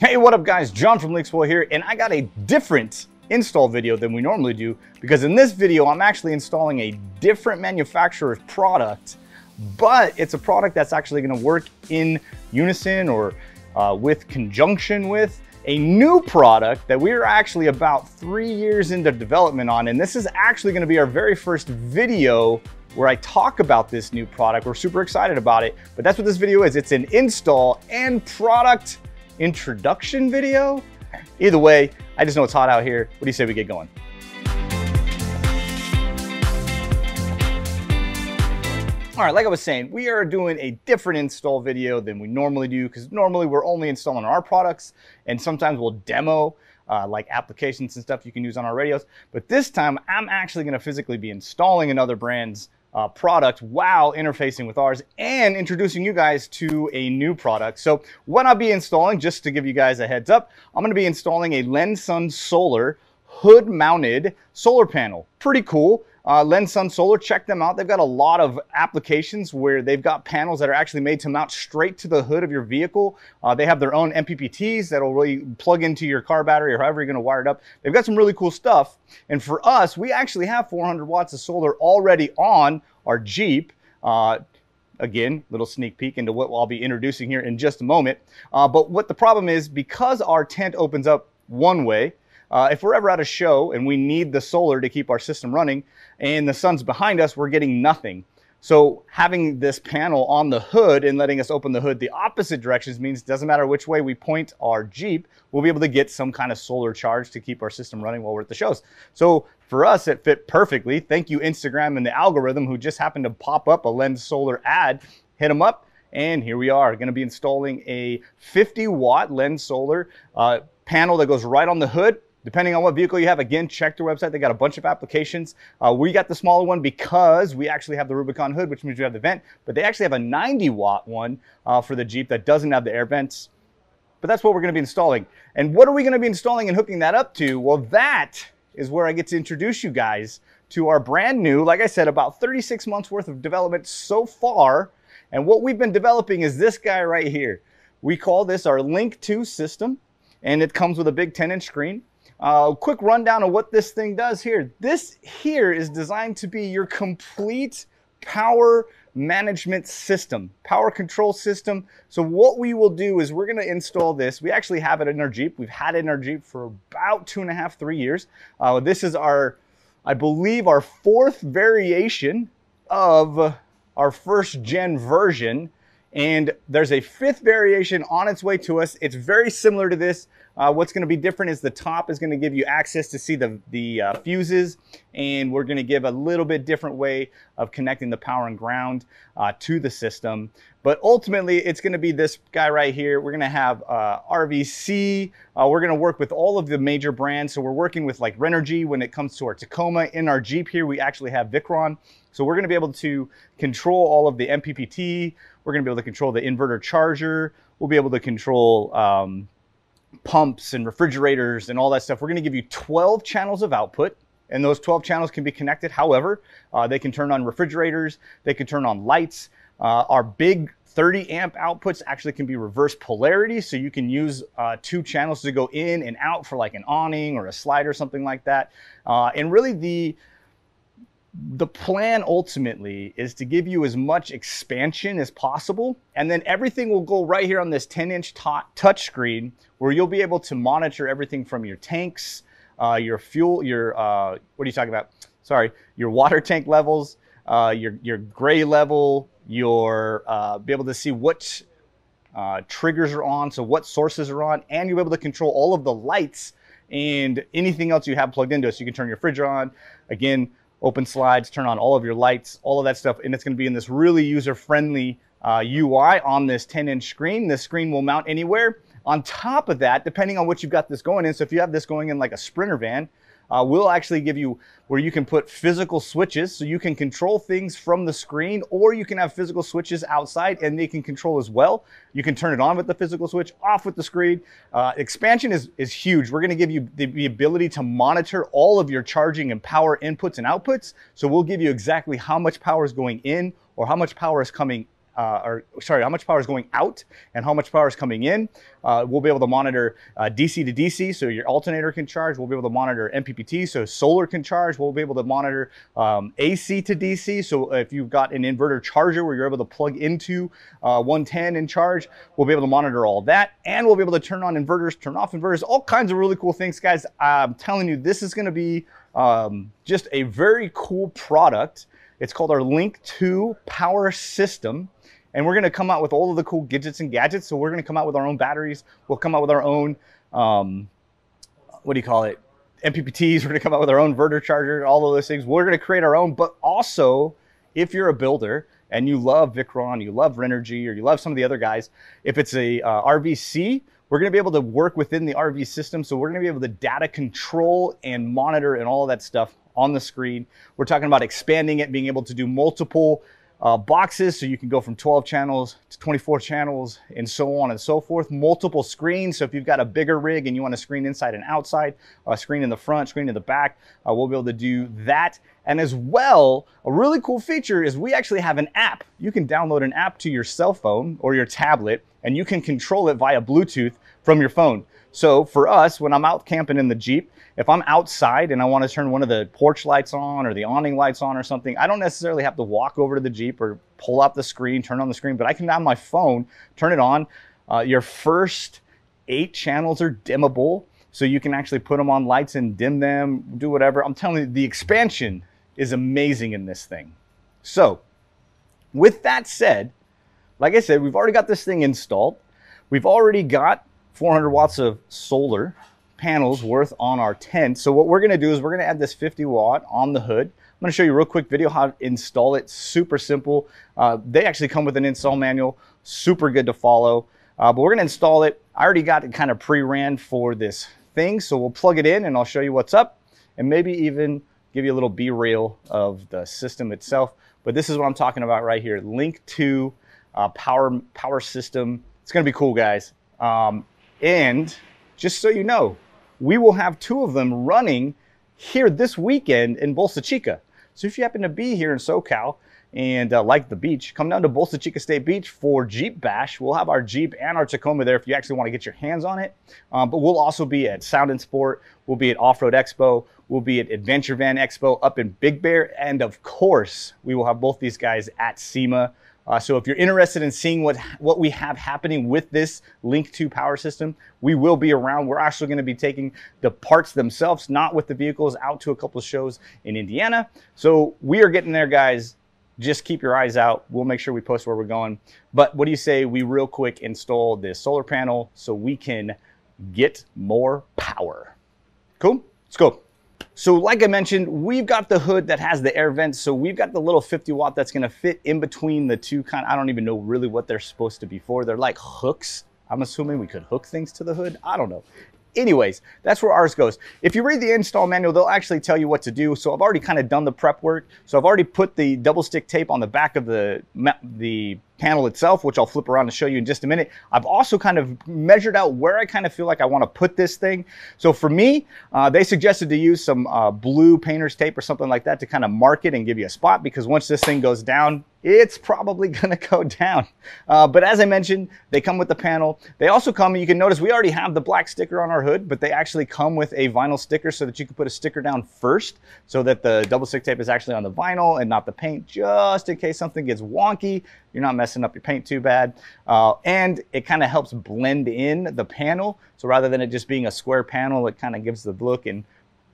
Hey, what up guys? John from LinksWell here, and I got a different install video than we normally do because in this video, I'm actually installing a different manufacturer's product, but it's a product that's actually gonna work in unison or uh, with conjunction with a new product that we're actually about three years into development on. And this is actually gonna be our very first video where I talk about this new product. We're super excited about it, but that's what this video is. It's an install and product introduction video. Either way, I just know it's hot out here. What do you say we get going? All right, like I was saying, we are doing a different install video than we normally do because normally we're only installing our products and sometimes we'll demo uh, like applications and stuff you can use on our radios. But this time I'm actually gonna physically be installing another brand's uh, product while interfacing with ours and introducing you guys to a new product. So what I'll be installing, just to give you guys a heads up, I'm gonna be installing a Lensun Solar hood mounted solar panel. Pretty cool. Uh, Lensun Solar, check them out. They've got a lot of applications where they've got panels that are actually made to mount straight to the hood of your vehicle. Uh, they have their own MPPTs that'll really plug into your car battery or however you're going to wire it up. They've got some really cool stuff. And for us, we actually have 400 watts of solar already on our Jeep. Uh, again, little sneak peek into what I'll be introducing here in just a moment. Uh, but what the problem is, because our tent opens up one way, uh, if we're ever at a show and we need the solar to keep our system running and the sun's behind us, we're getting nothing. So having this panel on the hood and letting us open the hood the opposite directions means it doesn't matter which way we point our Jeep, we'll be able to get some kind of solar charge to keep our system running while we're at the shows. So for us, it fit perfectly. Thank you, Instagram and the algorithm who just happened to pop up a Lensun Solar ad. Hit them up, and here we are. Going to be installing a 50 watt Lensun Solar uh, panel that goes right on the hood Depending on what vehicle you have, again, check their website. They got a bunch of applications. Uh, we got the smaller one because we actually have the Rubicon hood, which means we have the vent, but they actually have a 90 watt one uh, for the Jeep that doesn't have the air vents. But that's what we're gonna be installing. And what are we gonna be installing and hooking that up to? Well, that is where I get to introduce you guys to our brand new, like I said, about 36 months worth of development so far. And what we've been developing is this guy right here. We call this our Link 2 system, and it comes with a big 10 inch screen. Uh, quick rundown of what this thing does here. This here is designed to be your complete power management system, power control system. So what we will do is we're gonna install this. We actually have it in our Jeep. We've had it in our Jeep for about two and a half, three years. Uh, this is our, I believe our fourth variation of our first gen version. And there's a fifth variation on its way to us. It's very similar to this. Uh, what's going to be different is the top is going to give you access to see the, the uh, fuses, and we're going to give a little bit different way of connecting the power and ground uh, to the system. But ultimately, it's going to be this guy right here. We're going to have uh, RVC. Uh, we're going to work with all of the major brands. So we're working with like Renogy when it comes to our Tacoma. In our Jeep here, we actually have Victron. So we're going to be able to control all of the MPPT. We're going to be able to control the inverter charger. We'll be able to control um, pumps and refrigerators and all that stuff. We're going to give you 12 channels of output and those 12 channels can be connected. However, uh, they can turn on refrigerators, they can turn on lights. Uh, our big 30 amp outputs actually can be reverse polarity, so you can use uh, two channels to go in and out for like an awning or a slide or something like that. Uh, and really the the plan ultimately is to give you as much expansion as possible and then everything will go right here on this 10 inch touch screen where you'll be able to monitor everything from your tanks uh, your fuel your uh, what are you talking about? Sorry your water tank levels uh, your your gray level your uh, be able to see what uh, triggers are on so what sources are on and you'll be able to control all of the lights and anything else you have plugged into. So you can turn your fridge on. Again open slides, turn on all of your lights, all of that stuff. And it's going to be in this really user-friendly uh, UI on this 10-inch screen. This screen will mount anywhere. On top of that, depending on what you've got this going in, so if you have this going in like a Sprinter van, uh, we'll actually give you where you can put physical switches so you can control things from the screen or you can have physical switches outside and they can control as well. You can turn it on with the physical switch, off with the screen. Uh, expansion is, is huge. We're going to give you the, the ability to monitor all of your charging and power inputs and outputs. So we'll give you exactly how much power is going in or how much power is coming uh, or sorry, how much power is going out and how much power is coming in. Uh, we'll be able to monitor uh, DC to DC, so your alternator can charge. We'll be able to monitor MPPT, so solar can charge. We'll be able to monitor um, AC to DC, so if you've got an inverter charger where you're able to plug into uh, 110 and charge, we'll be able to monitor all that. And we'll be able to turn on inverters, turn off inverters, all kinds of really cool things, guys. I'm telling you, this is gonna be um, just a very cool product. It's called our Link 2 Power System. And we're gonna come out with all of the cool gadgets and gadgets. So we're gonna come out with our own batteries. We'll come out with our own, um, what do you call it? MPPTs. We're gonna come out with our own inverter charger, all of those things. We're gonna create our own, but also if you're a builder and you love Victron, you love Renogy, or you love some of the other guys, if it's a uh, RVC, we're going to be able to work within the RV system. So we're going to be able to data control and monitor and all of that stuff on the screen. We're talking about expanding it, being able to do multiple uh, boxes so you can go from 12 channels to 24 channels and so on and so forth. Multiple screens. So if you've got a bigger rig and you want to screen inside and outside, a screen in the front, screen in the back, uh, we'll be able to do that. And as well, a really cool feature is we actually have an app. You can download an app to your cell phone or your tablet and you can control it via Bluetooth from your phone. So for us, when I'm out camping in the Jeep, if I'm outside and I want to turn one of the porch lights on or the awning lights on or something, I don't necessarily have to walk over to the Jeep or pull up the screen, turn on the screen, but I can on my phone, turn it on. Uh, your first eight channels are dimmable, so you can actually put them on lights and dim them, do whatever. I'm telling you, the expansion is amazing in this thing. So with that said, like I said, we've already got this thing installed. We've already got 400 watts of solar panels worth on our tent. So what we're gonna do is we're gonna add this 50 watt on the hood. I'm gonna show you a real quick video how to install it. Super simple. Uh, they actually come with an install manual. Super good to follow. Uh, but we're gonna install it. I already got it kind of pre-ran for this thing. So we'll plug it in and I'll show you what's up and maybe even give you a little B-reel of the system itself. But this is what I'm talking about right here. Link to uh, power, power system. It's gonna be cool, guys. Um, and just so you know, we will have two of them running here this weekend in Bolsa Chica. So if you happen to be here in SoCal and uh, like the beach, come down to Bolsa Chica State Beach for Jeep Bash. We'll have our Jeep and our Tacoma there if you actually want to get your hands on it. Um, but we'll also be at Sound and Sport. We'll be at Off Road Expo. We'll be at Adventure Van Expo up in Big Bear. And of course, we will have both these guys at SEMA. Uh, so if you're interested in seeing what, what we have happening with this Link 2 power system, we will be around. We're actually going to be taking the parts themselves, not with the vehicles, out to a couple of shows in Indiana. So we are getting there, guys. Just keep your eyes out. We'll make sure we post where we're going. But what do you say we real quick install this solar panel so we can get more power? Cool? Let's go. So like I mentioned, we've got the hood that has the air vents. So we've got the little 50 watt that's gonna fit in between the two kind I don't even know really what they're supposed to be for. They're like hooks. I'm assuming we could hook things to the hood. I don't know. Anyways, that's where ours goes. If you read the install manual, they'll actually tell you what to do. So I've already kind of done the prep work. So I've already put the double stick tape on the back of the, the panel itself, which I'll flip around to show you in just a minute. I've also kind of measured out where I kind of feel like I want to put this thing. So for me, uh, they suggested to use some uh, blue painter's tape or something like that to kind of mark it and give you a spot because once this thing goes down, it's probably going to go down. Uh, but as I mentioned, they come with the panel. They also come, you can notice we already have the black sticker on our hood, but they actually come with a vinyl sticker so that you can put a sticker down first so that the double stick tape is actually on the vinyl and not the paint, just in case something gets wonky. You're not messing up your paint too bad. Uh, and it kind of helps blend in the panel. So rather than it just being a square panel, it kind of gives the look and,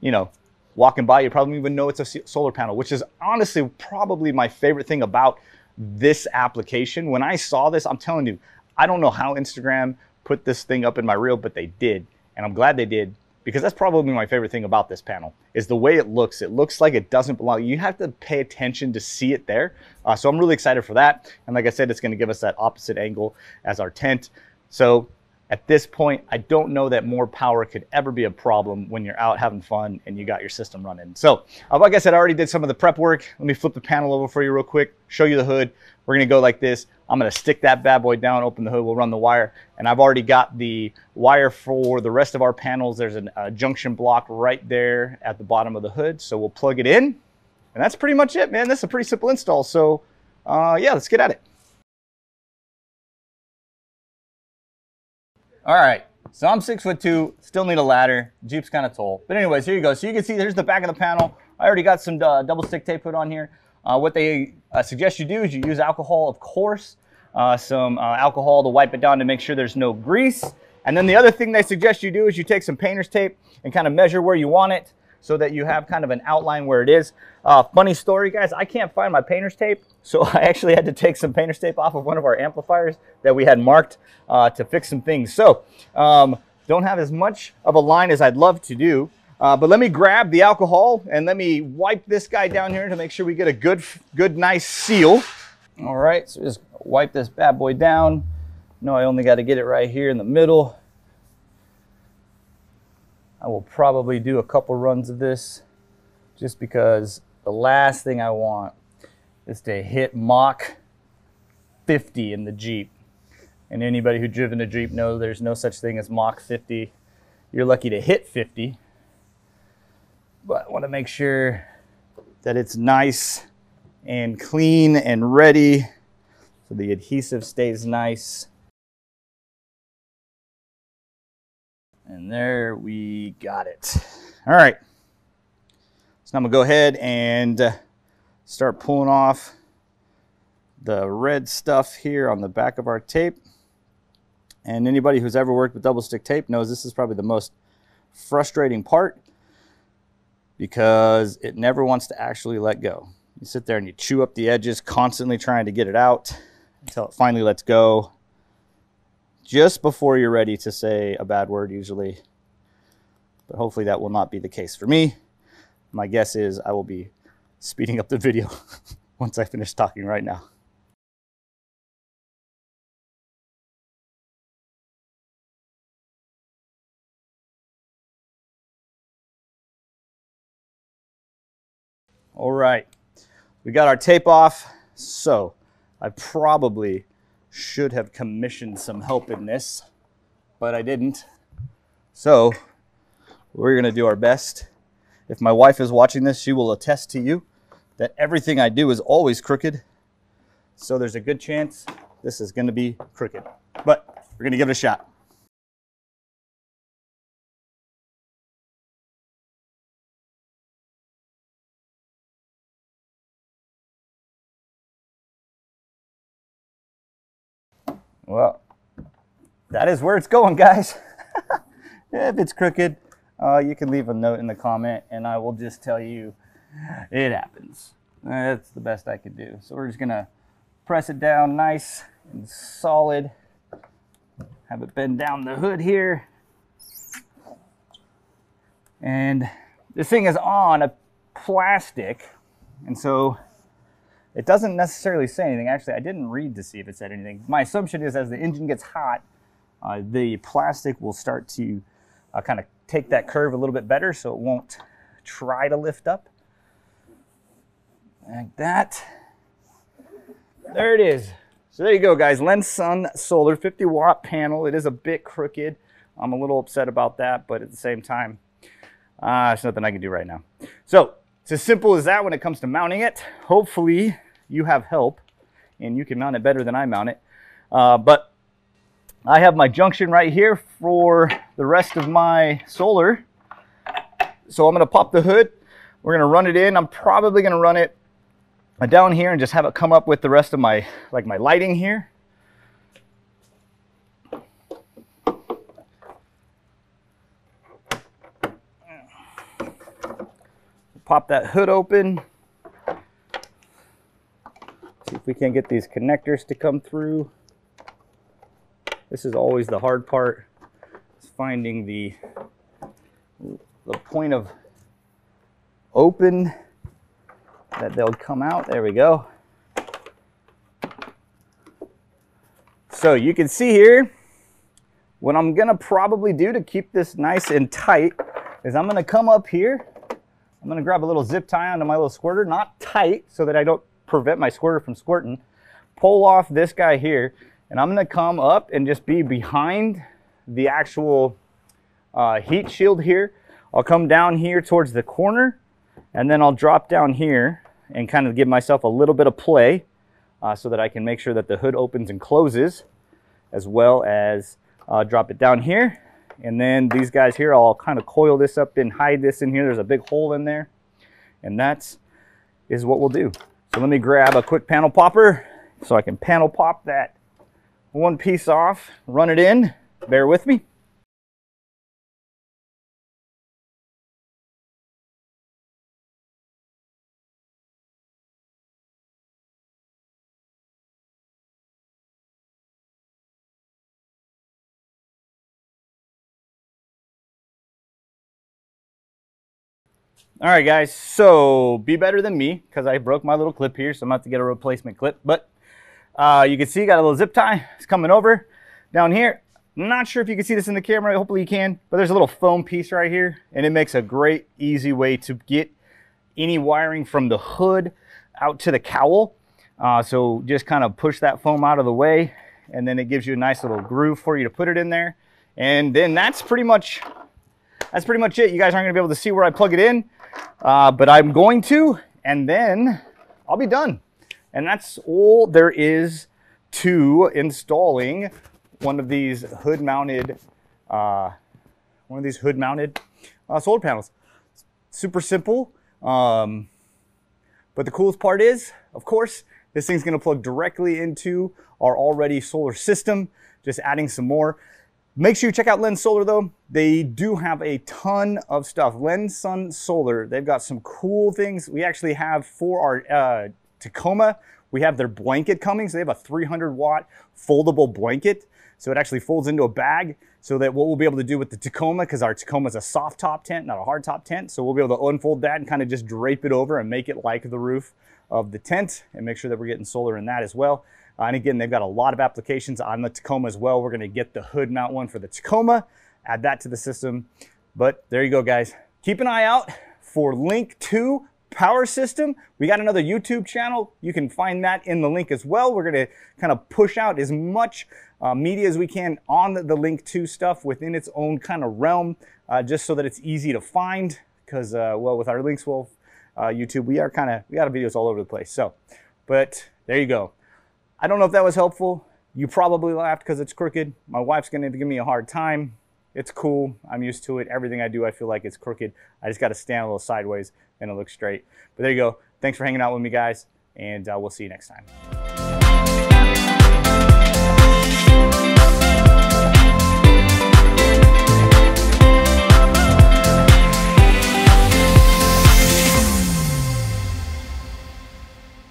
you know, walking by, you probably even know it's a solar panel, which is honestly probably my favorite thing about this application. When I saw this, I'm telling you, I don't know how Instagram put this thing up in my reel, but they did. And I'm glad they did because that's probably my favorite thing about this panel is the way it looks. It looks like it doesn't belong. You have to pay attention to see it there. Uh, so I'm really excited for that. And like I said, it's going to give us that opposite angle as our tent. So at this point, I don't know that more power could ever be a problem when you're out having fun and you got your system running. So uh, like I said, I already did some of the prep work. Let me flip the panel over for you real quick, show you the hood. We're gonna go like this. I'm gonna stick that bad boy down, open the hood, we'll run the wire. And I've already got the wire for the rest of our panels. There's a junction block right there at the bottom of the hood. So we'll plug it in. And that's pretty much it, man. That's a pretty simple install. So uh, yeah, let's get at it. All right. So I'm six foot two, still need a ladder. Jeep's kind of tall. But anyways, here you go. So you can see there's the back of the panel. I already got some uh, double stick tape put on here. Uh, what they uh, suggest you do is you use alcohol, of course, uh, some uh, alcohol to wipe it down to make sure there's no grease. And then the other thing they suggest you do is you take some painter's tape and kind of measure where you want it so that you have kind of an outline where it is. Uh, funny story, guys, I can't find my painter's tape, so I actually had to take some painter's tape off of one of our amplifiers that we had marked uh, to fix some things. So um, don't have as much of a line as I'd love to do, uh, but let me grab the alcohol and let me wipe this guy down here to make sure we get a good, good, nice seal. All right, so just wipe this bad boy down. No, I only got to get it right here in the middle. I will probably do a couple runs of this just because the last thing I want is to hit Mach 50 in the Jeep. And anybody who's driven a Jeep knows there's no such thing as Mach 50. You're lucky to hit 50. But I want to make sure that it's nice and clean and ready so the adhesive stays nice. And there we got it. All right. So now I'm gonna go ahead and uh, start pulling off the red stuff here on the back of our tape. And anybody who's ever worked with double stick tape knows this is probably the most frustrating part because it never wants to actually let go. You sit there and you chew up the edges, constantly trying to get it out until it finally lets go just before you're ready to say a bad word usually. But hopefully that will not be the case for me. My guess is I will be speeding up the video once I finish talking right now. All right, we got our tape off. So I probably should have commissioned some help in this, but I didn't. So we're going to do our best. If my wife is watching this, she will attest to you that everything I do is always crooked. So there's a good chance this is going to be crooked, but we're going to give it a shot. Well, that is where it's going, guys. if it's crooked, uh, you can leave a note in the comment and I will just tell you it happens. That's the best I could do. So we're just gonna press it down nice and solid. Have it bend down the hood here. And this thing is on a plastic. And so it doesn't necessarily say anything. Actually, I didn't read to see if it said anything. My assumption is as the engine gets hot, uh, the plastic will start to uh, kind of take that curve a little bit better so it won't try to lift up. Like that. There it is. So there you go, guys. Lensun Solar 50 watt panel. It is a bit crooked. I'm a little upset about that, but at the same time, uh, there's nothing I can do right now. So it's as simple as that when it comes to mounting it. Hopefully you have help and you can mount it better than I mount it. Uh, but I have my junction right here for the rest of my solar. So I'm gonna pop the hood. We're gonna run it in. I'm probably gonna run it down here and just have it come up with the rest of my, like my lighting here. pop that hood open. If we can get these connectors to come through. This is always the hard part, is finding the, the point of open that they'll come out. There we go. So you can see here, what I'm gonna probably do to keep this nice and tight is I'm gonna come up here I'm gonna grab a little zip tie onto my little squirter, not tight so that I don't prevent my squirter from squirting. Pull off this guy here, and I'm gonna come up and just be behind the actual uh, heat shield here. I'll come down here towards the corner, and then I'll drop down here and kind of give myself a little bit of play uh, so that I can make sure that the hood opens and closes, as well as uh, drop it down here. And then these guys here, I'll kind of coil this up and hide this in here. There's a big hole in there. And that's is what we'll do. So let me grab a quick panel popper so I can panel pop that one piece off, run it in, bear with me. All right, guys, so be better than me because I broke my little clip here, so I'm about to get a replacement clip. But uh, you can see, got a little zip tie. It's coming over down here. Not sure if you can see this in the camera. Hopefully you can. But there's a little foam piece right here, and it makes a great, easy way to get any wiring from the hood out to the cowl. Uh, so just kind of push that foam out of the way, and then it gives you a nice little groove for you to put it in there. And then that's pretty much that's pretty much it. You guys aren't gonna be able to see where I plug it in, uh, but I'm going to, and then I'll be done. And that's all there is to installing one of these hood mounted, uh, one of these hood mounted uh, solar panels. Super simple. Um, but the coolest part is, of course, this thing's gonna plug directly into our already solar system, just adding some more. Make sure you check out Lensun Solar though. They do have a ton of stuff. Lensun Solar, they've got some cool things. We actually have for our uh, Tacoma, we have their blanket coming. So they have a 300 watt foldable blanket. So it actually folds into a bag so that what we'll be able to do with the Tacoma, because our Tacoma is a soft top tent, not a hard top tent. So we'll be able to unfold that and kind of just drape it over and make it like the roof of the tent and make sure that we're getting solar in that as well. Uh, and again, they've got a lot of applications on the Tacoma as well. We're gonna get the hood mount one for the Tacoma, add that to the system. But there you go, guys. Keep an eye out for link to power system. We got another YouTube channel. You can find that in the link as well. We're gonna kind of push out as much uh, media as we can on the, the, link to stuff within its own kind of realm, uh, just so that it's easy to find. Because, uh, well, with our LinksWell uh, YouTube, we are kind of, we got videos all over the place. So, but there you go. I don't know if that was helpful. You probably laughed because it's crooked. My wife's to give me a hard time. It's cool. I'm used to it. Everything I do, I feel like it's crooked. I just got to stand a little sideways and it looks straight. But there you go. Thanks for hanging out with me, guys, and uh, we'll see you next time.